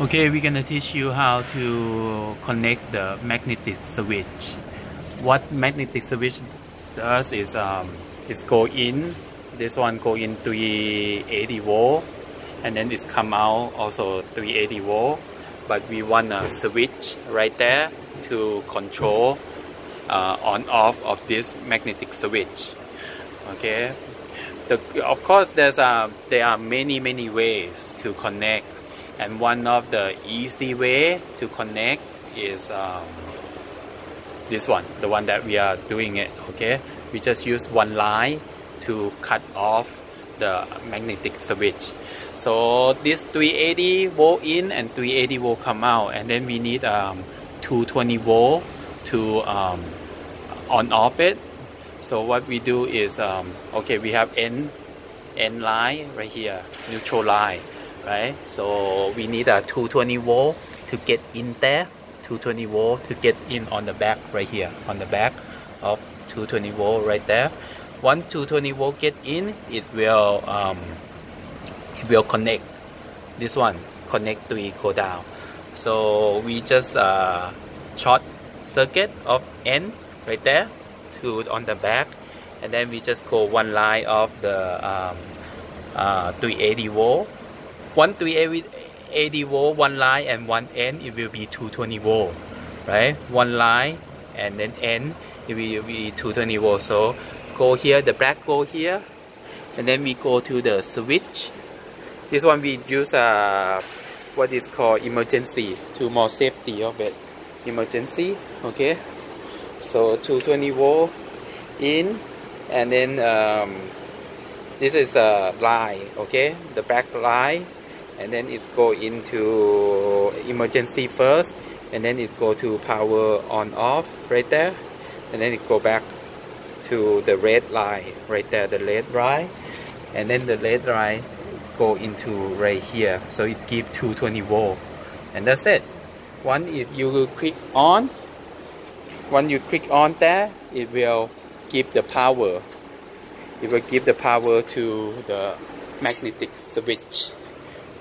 Okay, we're gonna teach you how to connect the magnetic switch. What magnetic switch does is um, is go in. This one go in 380 volt, and then it's come out also 380 volt. But we want a switch right there to control uh, on off of this magnetic switch. Okay. The, of course, there's uh, there are many many ways to connect and one of the easy way to connect is um, this one the one that we are doing it okay? We just use one line to cut off the magnetic switch. So this 380 volt in and 380 volt come out and then we need um, 220 volt to um, on off it. So what we do is um, okay we have n n line right here neutral line right? So we need a 220 volt to get in there. 220 volt to get in on the back right here on the back of 220 volt right there. Once 220 volt get in it will um, it will connect. This one connect to it go down. So we just uh, short circuit of n right there to on the back. And then we just go one line of the um, uh, 380 volt one 380 volt one line and one end it will be 220 volt right? One line and then end it will be 220 volt so go here the black go here and then we go to the switch. This one we use uh, what is called emergency to more safety of it. Emergency okay? So 220 volt in and then um, this is the line okay? The black line and then it go into emergency first and then it go to power on off right there and then it go back to the red line right there the red line and then the red line go into right here. So it give 220 volt and that's it. One if you click on when you click on there it will give the power. It will give the power to the magnetic switch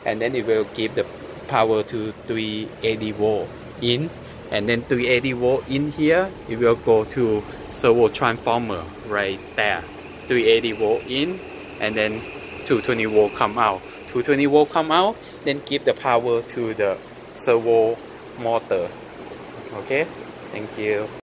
and then it will give the power to 380 volt in. And then 380 volt in here it will go to servo transformer right there. 380 volt in and then 220 volt come out. 220 volt come out then give the power to the servo motor. Okay? Thank you